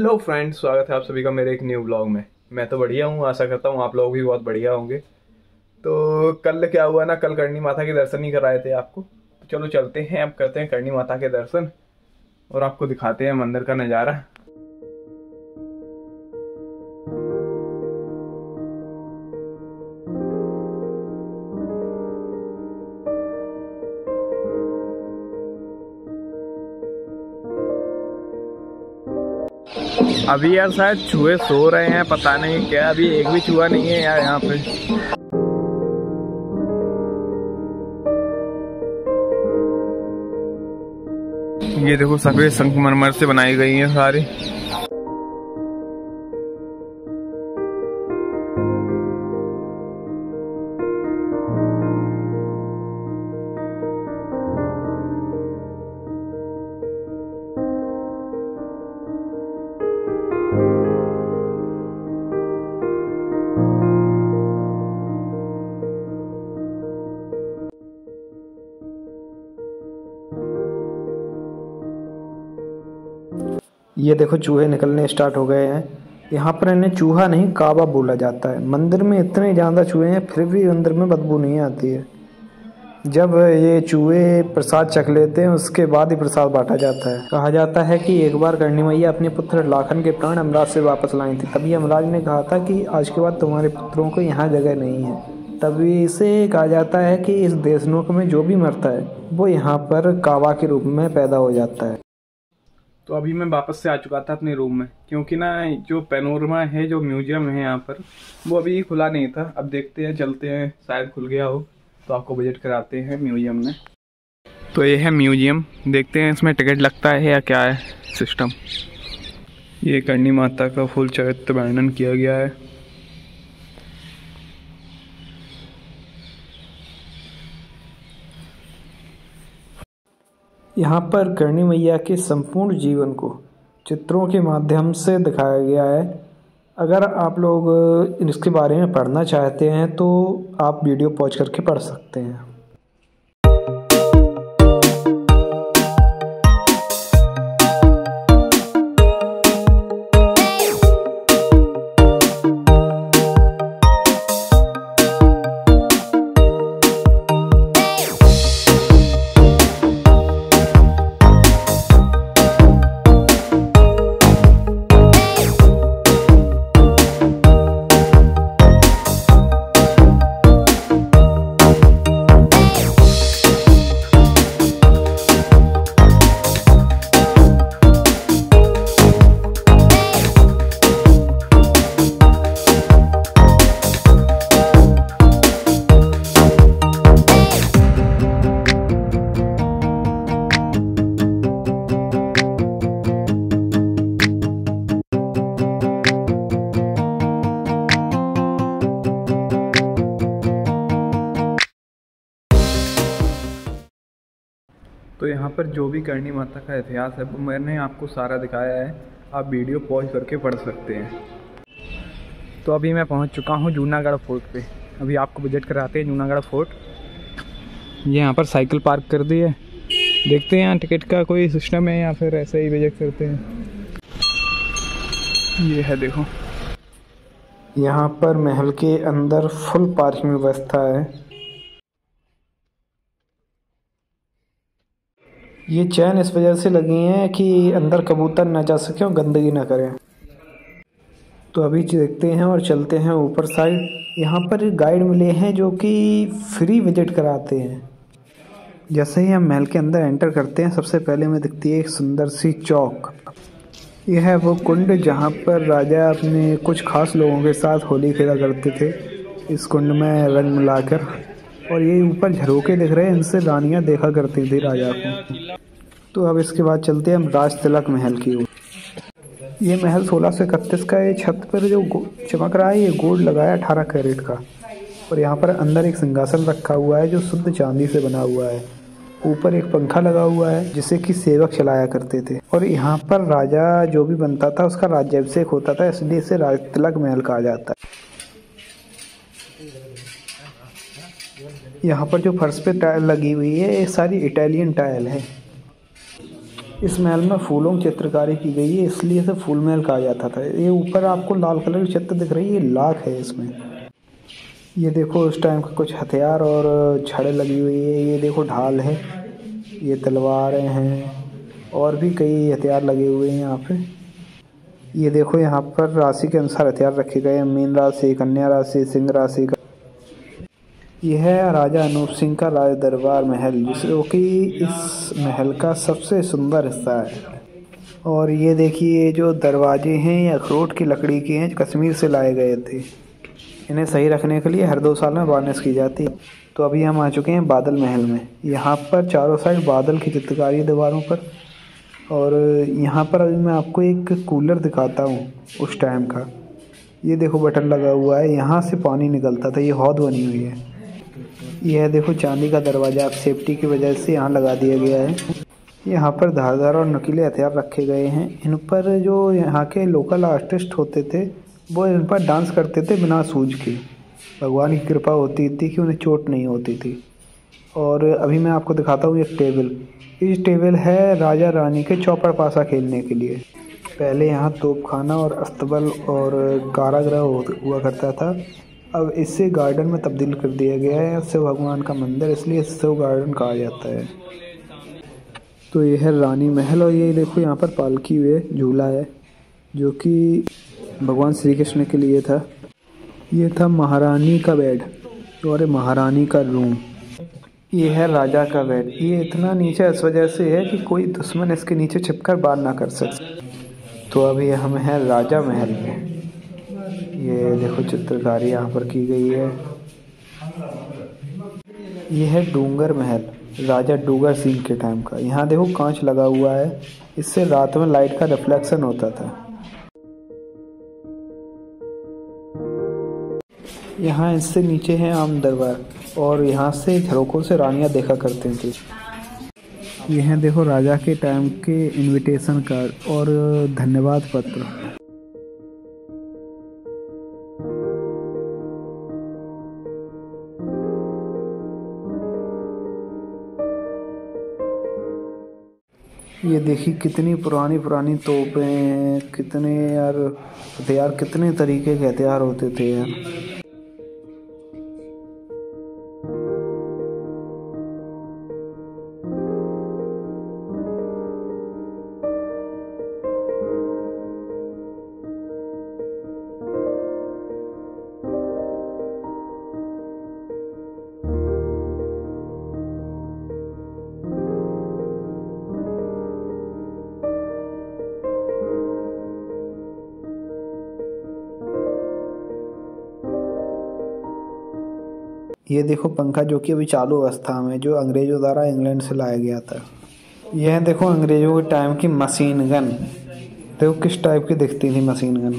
Hello friends स्वागत है आप सभी का मेरे एक न्यू ब्लॉग में। मैं तो बढ़िया हूँ, आशा करता हूँ आप लोग भी बहुत बढ़िया होंगे। तो कल क्या हुआ ना, कल करणी माता के दर्शन ही कराए थे आपको। तो चलो चलते हैं, अब करते हैं करणी माता के दर्शन और आपको दिखाते हैं मंदिर का नज़ारा। अभी यार शायद चूहे सो रहे हैं, पता नहीं क्या, अभी एक भी चूहा नहीं है यार यहाँ पे। ये देखो सफ़ेद संगमरमर से बनाई गई है सारी। ये देखो, चूहे निकलने स्टार्ट हो गए हैं। यहाँ पर इन्हें चूहा नहीं, काबा बोला जाता है। मंदिर में इतने ज़्यादा चूहे हैं, फिर भी अंदर में बदबू नहीं आती है। जब ये चूहे प्रसाद चख लेते हैं, उसके बाद ही प्रसाद बांटा जाता है। कहा जाता है कि एक बार करणी मैया अपने पुत्र लाखन के प्राण अमराज से वापस लाई थी। तभी अमराज ने कहा था कि आज के बाद तुम्हारे पुत्रों को यहाँ जगह नहीं है। तभी इसे कहा जाता है कि इस देशनोक में जो भी मरता है, वो यहाँ पर कावा के रूप में पैदा हो जाता है। तो अभी मैं वापस से आ चुका था अपने रूम में, क्योंकि ना जो पेनोरमा है, जो म्यूज़ियम है यहाँ पर, वो अभी खुला नहीं था। अब देखते हैं, चलते हैं, शायद खुल गया हो तो आपको विज़िट कराते हैं म्यूज़ियम में। तो ये है म्यूज़ियम देखते हैं इसमें टिकट लगता है या क्या है सिस्टम ये करणी माता का फुल चरित्र वर्णन किया गया है। यहाँ पर करणी मैया के संपूर्ण जीवन को चित्रों के माध्यम से दिखाया गया है। अगर आप लोग इसके बारे में पढ़ना चाहते हैं तो आप वीडियो पॉज करके पढ़ सकते हैं। यहाँ पर जो भी करणी माता का इतिहास है मैंने आपको सारा दिखाया है। आप वीडियो पॉज करके पढ़ सकते हैं। तो अभी मैं पहुँच चुका हूँ जूनागढ़ फोर्ट पे। अभी आपको विज़िट कराते हैं जूनागढ़ फोर्ट। ये यहाँ पर साइकिल पार्क कर दी है। देखते हैं यहाँ टिकट का कोई सिस्टम है या फिर ऐसे ही विज़िट करते हैं। ये है देखो। यहाँ पर महल के अंदर फुल पार्किंग व्यवस्था है। ये चैन इस वजह से लगी हैं कि अंदर कबूतर ना जा सके और गंदगी ना करें। तो अभी देखते हैं और चलते हैं ऊपर साइड। यहाँ पर गाइड मिले हैं जो कि फ्री विज़िट कराते हैं। जैसे ही हम महल के अंदर एंटर करते हैं, सबसे पहले हमें दिखती है एक सुंदर सी चौक। यह है वो कुंड जहाँ पर राजा अपने कुछ खास लोगों के साथ होली खेला करते थे। इस कुंड में रंग मिलाकर। और ये ऊपर झरोके दिख रहे हैं, इनसे रानियाँ देखा करती थी राजा को। तो अब इसके बाद चलते हैं हम राज तिलक महल की ओर। ये महल सोलह सौ इकतीस का ये छत पर जो चमक रहा है, ये गोल्ड लगाया अठारह कैरेट का। और यहाँ पर अंदर एक सिंहासन रखा हुआ है, जो शुद्ध चांदी से बना हुआ है। ऊपर एक पंखा लगा हुआ है, जिसे कि सेवक चलाया करते थे। और यहाँ पर राजा जो भी बनता था, उसका राज्याभिषेक होता था, इसलिए इसे राज तिलक महल कहा जाता है। यहाँ पर जो फर्श पे टाइल लगी हुई है, ये सारी इटालियन टाइल है। इस महल में फूलों की चित्रकारी की गई है, इसलिए इसे फूल महल कहा जाता था। ये ऊपर आपको लाल कलर की चित्र दिख रही है, ये लाख है इसमें। ये देखो उस टाइम का कुछ हथियार और छड़े लगी हुई है, ये देखो ढाल है, ये तलवारें हैं, और भी कई हथियार लगे हुए हैं यहाँ पे। ये देखो यहाँ पर राशि के अनुसार हथियार रखे गए हैं, मीन राशि, कन्या राशि, सिंह राशि का यह राजा अनूप सिंह का राज दरबार महल जो कि इस महल का सबसे सुंदर हिस्सा है। और ये देखिए, जो दरवाजे हैं, ये अखरोट की लकड़ी के हैं, जो कश्मीर से लाए गए थे। इन्हें सही रखने के लिए हर दो साल में वार्निश की जाती है। तो अभी हम आ चुके हैं बादल महल में। यहाँ पर चारों साइड बादल की चित्रकारी दीवारों पर। और यहाँ पर अभी मैं आपको एक कूलर दिखाता हूँ उस टाइम का। ये देखो, बटन लगा हुआ है। यहाँ से पानी निकलता था, ये हौद बनी हुई है। यह देखो चांदी का दरवाज़ा सेफ्टी की वजह से यहाँ लगा दिया गया है। यहाँ पर धारदार और नकीले हथियार रखे गए हैं। इन पर जो यहाँ के लोकल आर्टिस्ट होते थे, वो इन पर डांस करते थे बिना सूझ के। भगवान की कृपा होती थी कि उन्हें चोट नहीं होती थी। और अभी मैं आपको दिखाता हूँ एक टेबल इस टेबल है राजा रानी के चौपड़ पासा खेलने के लिए। पहले यहाँ तोप खाना और अस्तबल और कारागृह हुआ करता था। अब इसे गार्डन में तब्दील कर दिया गया है। शिव भगवान का मंदिर, इसलिए शिव गार्डन कहा जाता है। तो यह है रानी महल और ये देखो यहाँ पर पालकी हुए झूला है, जो कि भगवान श्री कृष्ण के लिए था। ये था महारानी का बेड और महारानी का रूम ये है राजा का बेड ये इतना नीचे इस वजह से है कि कोई दुश्मन इसके नीचे छिपकर बार ना कर सके। तो अभी हम हैं राजा महल में। ये देखो चित्रकारी यहाँ पर की गई है। ये है डूंगर महल, राजा डूगर सिंह के टाइम का। यहाँ देखो कांच लगा हुआ है, इससे रात में लाइट का रिफ्लेक्शन होता था। यहाँ इससे नीचे है आम दरबार, और यहाँ से झरोकों से रानियाँ देखा करते थे। यह देखो राजा के टाइम के इनविटेशन कार्ड और धन्यवाद पत्र। ये देखिए कितनी पुरानी पुरानी तोपें कितने यार हथियार कितने तरीके के हथियार होते थे यार। ये देखो पंखा जो कि अभी चालू अवस्था में जो अंग्रेज़ों द्वारा इंग्लैंड से लाया गया था। यह देखो अंग्रेज़ों के टाइम की मशीन गन देखो किस टाइप की दिखती थी मशीन गन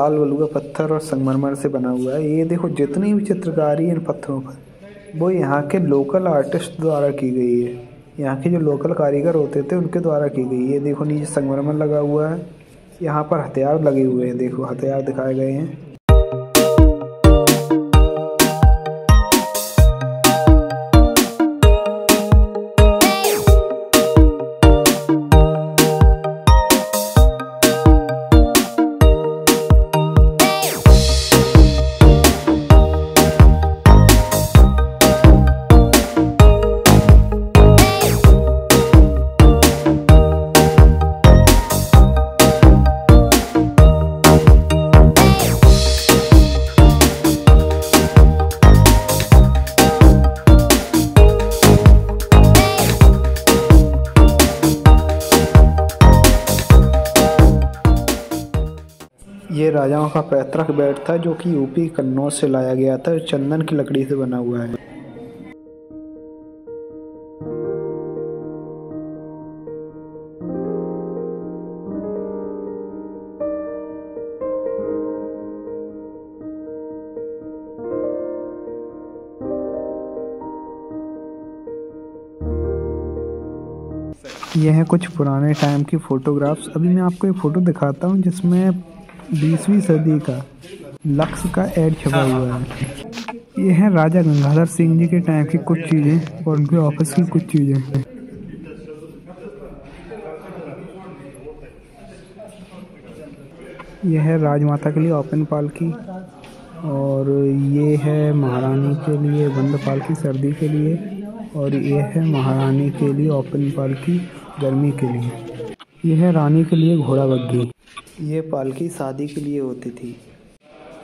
लाल बलुआ पत्थर और संगमरमर से बना हुआ है। ये देखो, जितनी भी चित्रकारी इन पत्थरों पर, वो यहाँ के लोकल आर्टिस्ट द्वारा की गई है। यहाँ के जो लोकल कारीगर होते थे, उनके द्वारा की गई है। देखो, नीचे संगमरमर लगा हुआ है। यहाँ पर हथियार लगे हुए हैं। देखो, हथियार दिखाए गए हैं। राजाओं का पैतृक बेड था, जो कि यूपी कन्नौज से लाया गया था चंदन की लकड़ी से बना हुआ है। यह है कुछ पुराने टाइम की फ़ोटोग्राफ्स अभी मैं आपको एक फ़ोटो दिखाता हूँ, जिसमें बीसवीं सदी का लक्स का एड छपा हुआ है। यह है राजा गंगाधर सिंह जी के टाइम की कुछ चीज़ें और उनके ऑफ़िस की कुछ चीज़ें। यह है राजमाता के लिए ओपन पालकी और ये है महारानी के लिए बंद पालकी, सर्दी के लिए और ये है महारानी के लिए ओपन पालकी, गर्मी के लिए। यह है रानी के लिए घोड़ा बग्घी। ये पालकी शादी के लिए होती थी।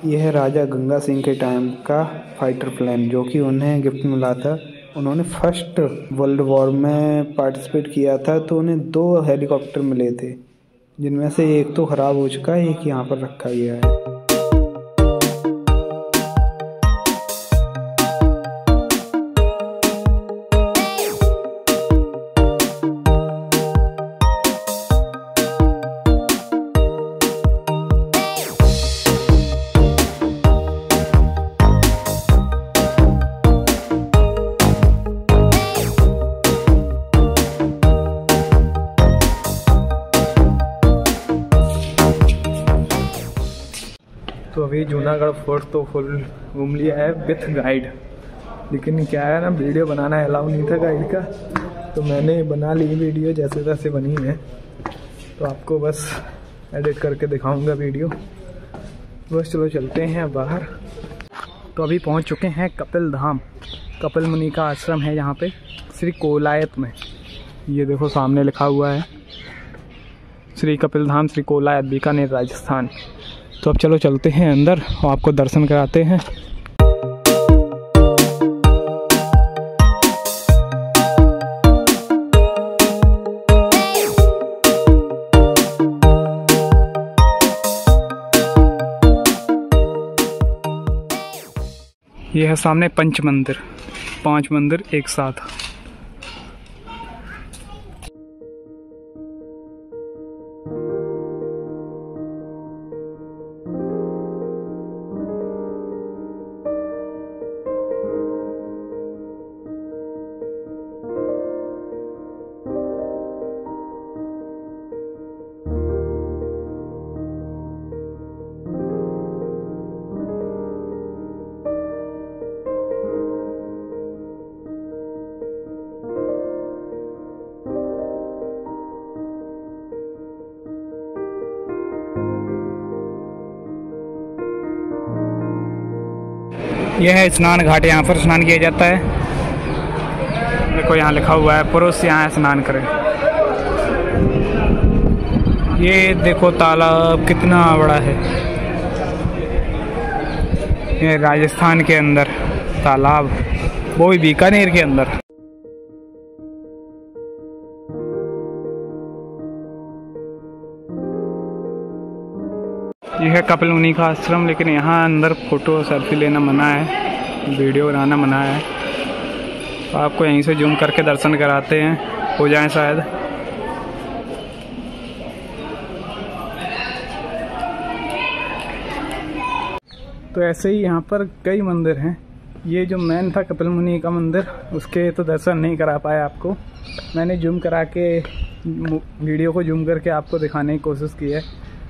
यह राजा गंगा सिंह के टाइम का फाइटर प्लेन जो कि उन्हें गिफ्ट मिला था। उन्होंने फ़र्स्ट वर्ल्ड वॉर में पार्टिसिपेट किया था तो उन्हें दो हेलीकॉप्टर मिले थे, जिनमें से एक तो ख़राब हो चुका है एक यहाँ पर रखा गया है। जूनागढ़ फोर्ट तो फुल घूम लिया है विथ गाइड लेकिन क्या है ना, वीडियो बनाना अलाउ नहीं था गाइड का। तो मैंने बना ली वीडियो, जैसे तैसे बनी है। तो आपको बस एडिट करके दिखाऊँगा वीडियो। बस चलो चलते हैं बाहर। तो अभी पहुँच चुके हैं कपिल धाम। कपिल मुनि का आश्रम है यहाँ पे, श्री कोलायत में। ये देखो सामने लिखा हुआ है। श्री कपिल धाम, श्री कोलायत, बीकानेर, राजस्थान। तो अब चलो चलते हैं अंदर और आपको दर्शन कराते हैं। यह है सामने पंच मंदिर पाँच मंदिर एक साथ। यह है स्नान घाट, यहाँ पर स्नान किया जाता है। देखो, यहाँ लिखा हुआ है, पुरुष यहाँ स्नान करें। ये देखो, तालाब कितना बड़ा है। ये राजस्थान के अंदर, तालाब, वो भी बीकानेर के अंदर। है कपिल मुनि का आश्रम, लेकिन यहाँ अंदर फ़ोटो सेल्फी लेना मना है, वीडियो बनाना मना है। तो आपको यहीं से जूम करके दर्शन कराते हैं, हो जाए शायद। तो ऐसे ही यहाँ पर कई मंदिर हैं। ये जो मेन था कपिल मुनि का मंदिर, उसके तो दर्शन नहीं करा पाया आपको। मैंने जूम करा के वीडियो को जूम करके आपको दिखाने की कोशिश की है।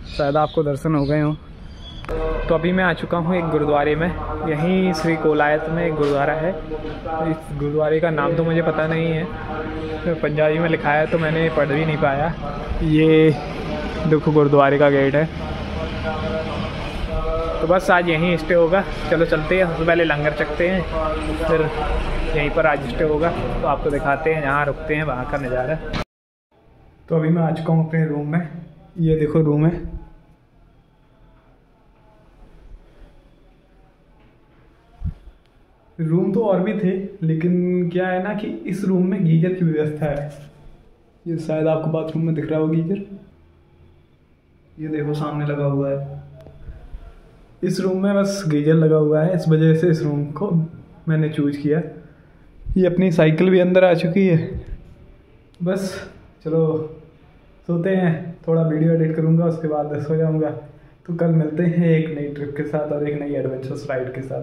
शायद आपको दर्शन हो गए हों। तो अभी मैं आ चुका हूँ एक गुरुद्वारे में। यहीं श्री कोलायत में एक गुरुद्वारा है। इस गुरुद्वारे का नाम तो मुझे पता नहीं है। तो पंजाबी में लिखा है तो मैंने पढ़ भी नहीं पाया। ये देखो गुरुद्वारे का गेट है। तो बस आज यहीं स्टे होगा। चलो चलते हैं। सबसे पहले लंगर चखते हैं। फिर यहीं पर आज स्टे होगा। तो आपको दिखाते हैं। जहाँ रुकते हैं। वहाँ का नज़ारा। तो अभी मैं आ चुका हूँ अपने रूम में। ये देखो रूम है। रूम तो और भी थे, लेकिन क्या है ना कि इस रूम में गीजर की व्यवस्था है। ये शायद आपको बाथरूम में दिख रहा हो गीजर। ये देखो सामने लगा हुआ है। इस रूम में बस गीजर लगा हुआ है, इस वजह से इस रूम को मैंने चूज़ किया। ये अपनी साइकिल भी अंदर आ चुकी है। बस, चलो, सोते हैं, थोड़ा वीडियो एडिट करूँगा, उसके बाद सो जाऊँगा। तो कल मिलते हैं एक नई ट्रिप के साथ और एक नई एडवेंचरस राइड के साथ।